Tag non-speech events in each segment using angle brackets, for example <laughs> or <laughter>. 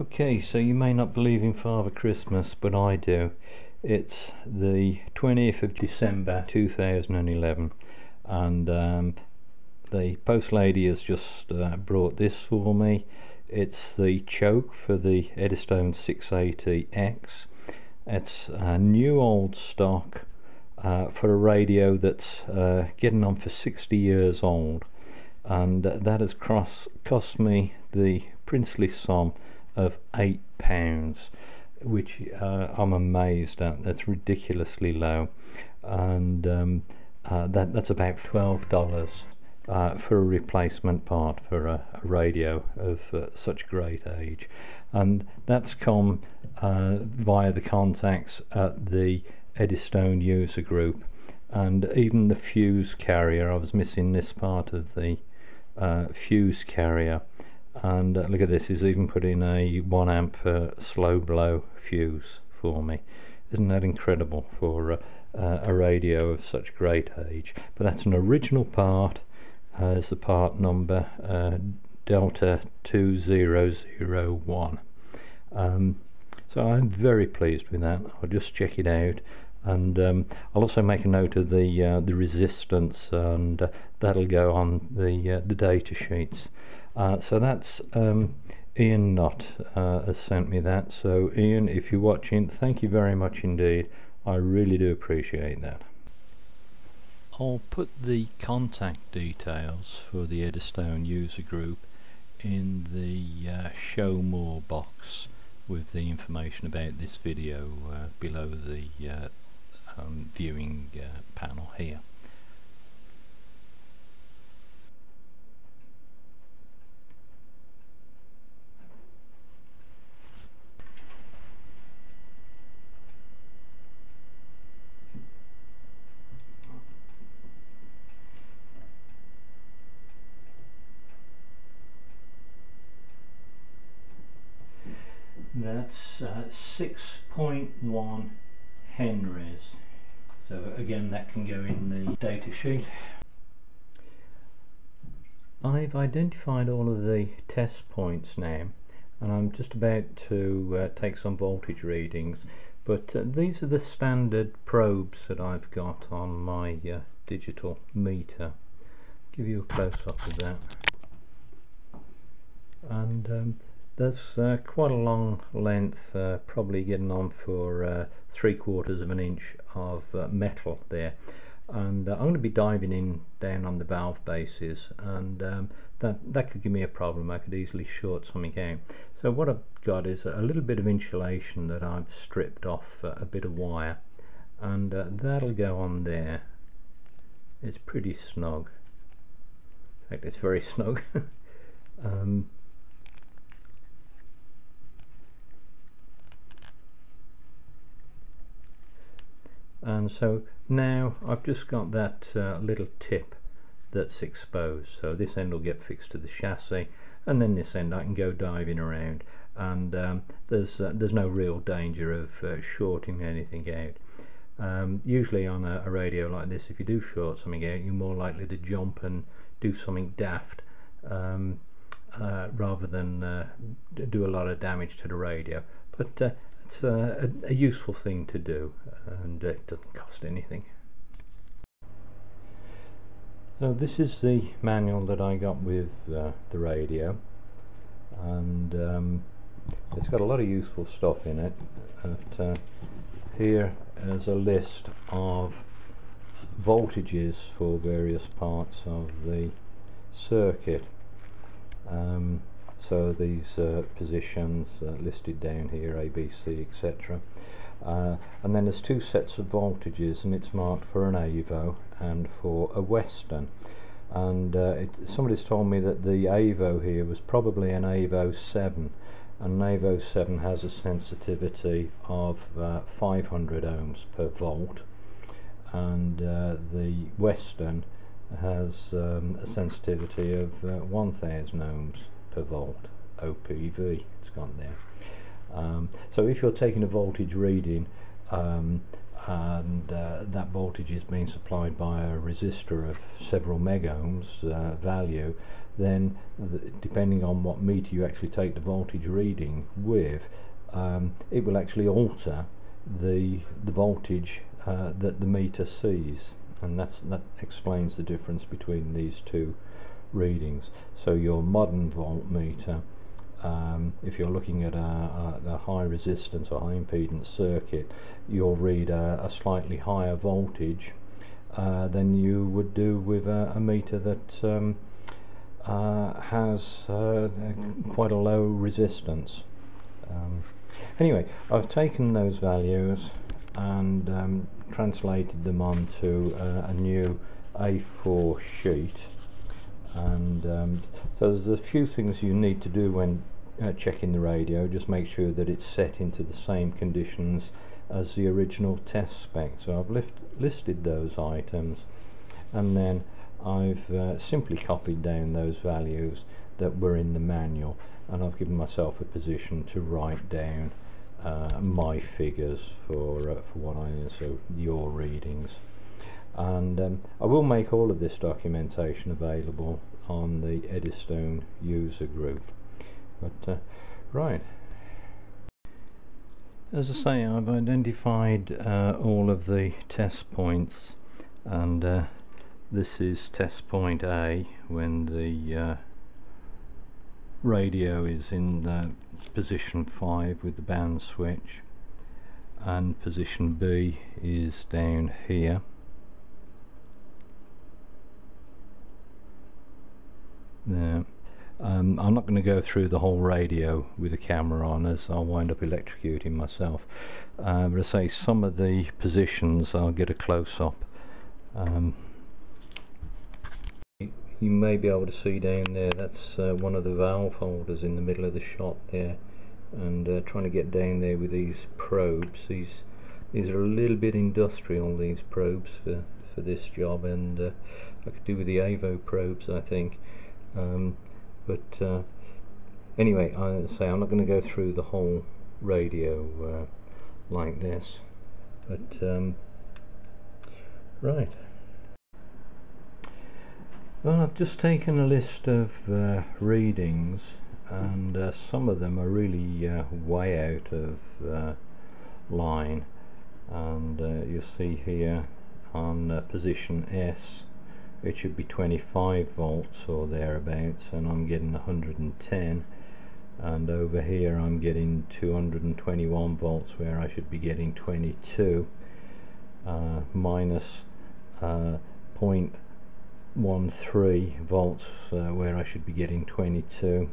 Okay, so you may not believe in Father Christmas, but I do. It's the 20th of December 2011, and um, the post lady has just uh, brought this for me. It's the choke for the Eddystone 680X. It's a new old stock uh, for a radio that's uh, getting on for 60 years old, and that has cross, cost me the princely sum of eight pounds, which uh, I'm amazed at. That's ridiculously low, and um, uh, that that's about twelve dollars. Uh, for a replacement part for a, a radio of uh, such great age, and that's come uh, via the contacts at the Eddystone user group, and even the fuse carrier. I was missing this part of the uh, fuse carrier and uh, look at this he's even put in a 1 amp uh, slow blow fuse for me. Isn't that incredible for uh, uh a radio of such great age? But that's an original part as the part number uh, delta 2001 um, so I'm very pleased with that. I'll just check it out and um, I'll also make a note of the uh, the resistance and uh, that'll go on the uh, the data sheets. Uh, so that's um, Ian Knott uh, has sent me that. So Ian if you're watching thank you very much indeed. I really do appreciate that. I'll put the contact details for the Eddystone user group in the uh, show more box with the information about this video uh, below the uh, um, viewing uh, panel here. That's uh, 6.1 Henrys. So again that can go in the data sheet. I've identified all of the test points now and I'm just about to uh, take some voltage readings but uh, these are the standard probes that I've got on my uh, digital meter. Give you a close-up of that. And um, there's uh, quite a long length, uh, probably getting on for uh, three quarters of an inch of uh, metal there. And uh, I'm going to be diving in down on the valve bases and um, that, that could give me a problem. I could easily short something out. So what I've got is a little bit of insulation that I've stripped off uh, a bit of wire and that'll go on there. It's pretty snug. In fact, it's very <laughs> snug. <laughs> um, and so now I've just got that uh, little tip that's exposed. So this end will get fixed to the chassis and then this end I can go diving around. And um, there's uh, there's no real danger of uh, shorting anything out. Um, usually on a, a, radio like this if you do short something out you're more likely to jump and do something daft um, uh, rather than uh, do a lot of damage to the radio. But uh, it's a, a, useful thing to do and it doesn't cost anything. So this is the manual that I got with uh, the radio and um, it's got a lot of useful stuff in it. But, uh, here is a list of voltages for various parts of the circuit. Um, so these uh, positions uh, listed down here A, B, C, etc. Uh, and then there's two sets of voltages and it's marked for an AVO and for a Western. And uh, it, somebody's told me that the AVO here was probably an AVO 7 and an AVO 7 has a sensitivity of uh, 500 ohms per volt. And uh, the Western has um, a sensitivity of 1000 ohms per volt OPV it's gone there. Um, so if you're taking a voltage reading um, and uh, that voltage is being supplied by a resistor of several megohms uh, value then the, depending on what meter you actually take the voltage reading with, um, it will actually alter the the voltage uh, that the meter sees, and that's that explains the difference between these two readings. So your modern voltmeter um, if you're looking at a, a, a, high resistance or high impedance circuit, you'll read a, a slightly higher voltage uh, than you would do with a, meter that um, uh, has uh, quite a low resistance. Um, anyway, I've taken those values and um, translated them onto a new A4 sheet um, so there's a few things you need to do when uh, checking the radio. Just make sure that it's set into the same conditions as the original test spec. So I've lift, listed those items and then I've uh, simply copied down those values that were in the manual and I've given myself a position to write down uh, my figures for uh, for what I need, so your readings. And um, I will make all of this documentation available on the Eddystone user group. But uh, right. As I say I've identified uh, all of the test points and uh, this is test point A when the uh, radio is in position 5 with the band switch and position B is down here there. Um, I'm not going to go through the whole radio with the camera on as I'll wind up electrocuting myself. Uh, but I say some of the positions I'll get a close-up. Um, you may be able to see down there that's uh, one of the valve holders in the middle of the shot there. And uh, trying to get down there with these probes these these are a little bit industrial these probes for, for this job. And uh, I could do with the AVO probes I think um, but uh, anyway I say I'm not going to go through the whole radio uh, like this but um, right. Well I've just taken a list of uh, readings and uh, some of them are really uh, way out of uh, line. And you'll see here on position S it should be 25 volts or thereabouts and I'm getting 110 and over here I'm getting 221 volts where I should be getting 22 uh, minus, uh, 0.13 volts uh, where I should be getting 22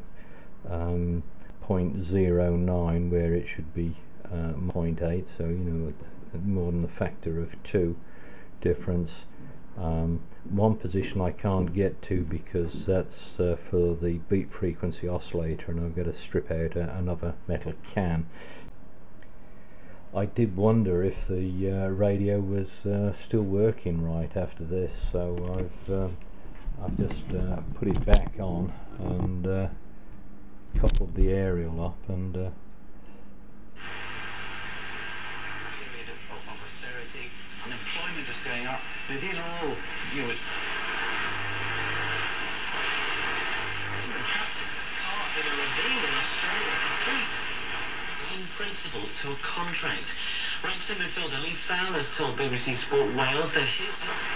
um, 0.09 where it should be uh, 0.8 so you know more than the factor of 2 difference um, one position I can't get to because that's uh, for the beat frequency oscillator and I've got to strip out a, another metal can. I did wonder if the uh, radio was uh, still working right after this so I've um, I've just uh, put it back on and uh, coupled the aerial up and uh, unemployment is Now, these are all, you know, in principle to a contract. Wrexham midfielder Lee Fowler's told BBC Sport Wales that his...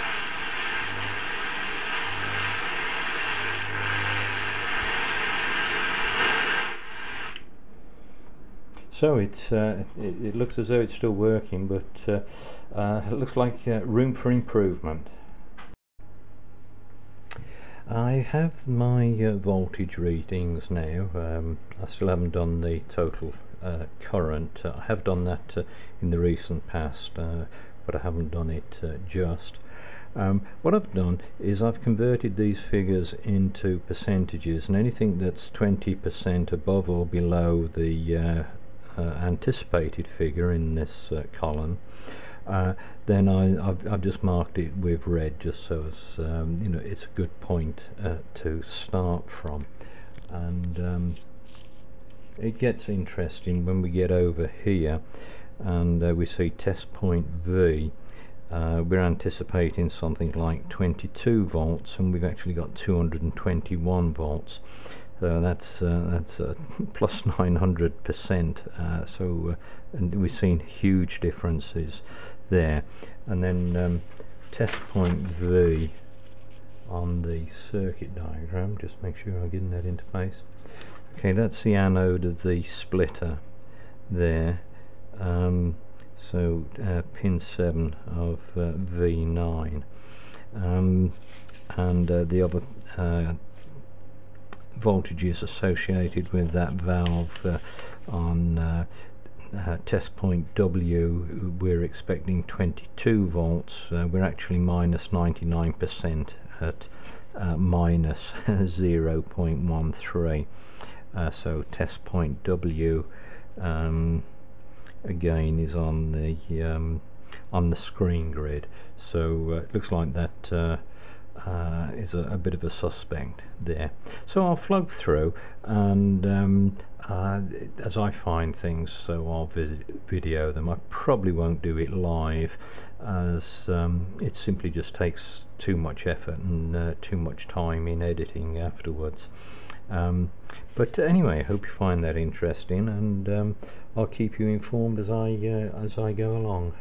So it, uh, it, it, looks as though it's still working, but uh, uh, it looks like uh, room for improvement. I have my uh, voltage readings now. Um, I still haven't done the total uh, current. I have done that in the recent past, but I haven't done it just. Um, what I've done is I've converted these figures into percentages and anything that's 20% above or below the uh, uh, anticipated figure in this uh, column. Uh, then I, have I've just marked it with red just so as um, you know it's a good point uh, to start from. And um, it gets interesting when we get over here and uh, we see test point V uh, we're anticipating something like 22 volts and we've actually got 221 volts so that's uh, that's uh, <laughs> plus 900 percent uh, so uh, we've seen huge differences there. And then um, test point V on the circuit diagram just make sure I'm getting that into place okay that's the anode of the splitter there. Um, so uh, pin 7 of uh, V9 um, and uh, the other uh, voltages associated with that valve uh, on uh, test point W we're expecting 22 volts. We're actually minus 99% at minus <laughs> 0.13 so test point W um, again is on the um, on the screen grid. So uh, it looks like that uh, is a, a, bit of a suspect there. So I'll float through and um, uh, as I find things so I'll video them. I probably won't do it live as um, it simply just takes too much effort and uh, too much time in editing afterwards. Um, but anyway, I hope you find that interesting, and um, I'll keep you informed as I uh, as I go along.